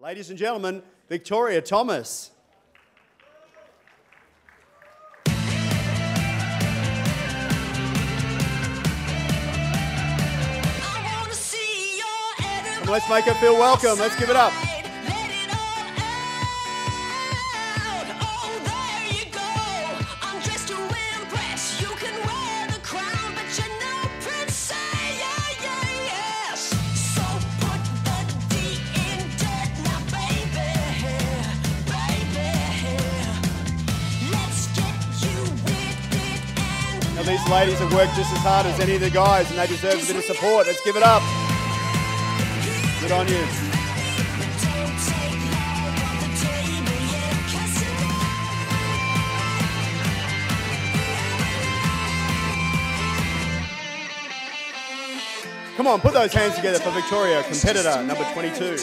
Ladies and gentlemen, Victoria Thomas. And let's make her feel welcome. Let's give it up. Now these ladies have worked just as hard as any of the guys and they deserve a bit of support. Let's give it up. Good on you. Come on, put those hands together for Victoria, competitor number 22.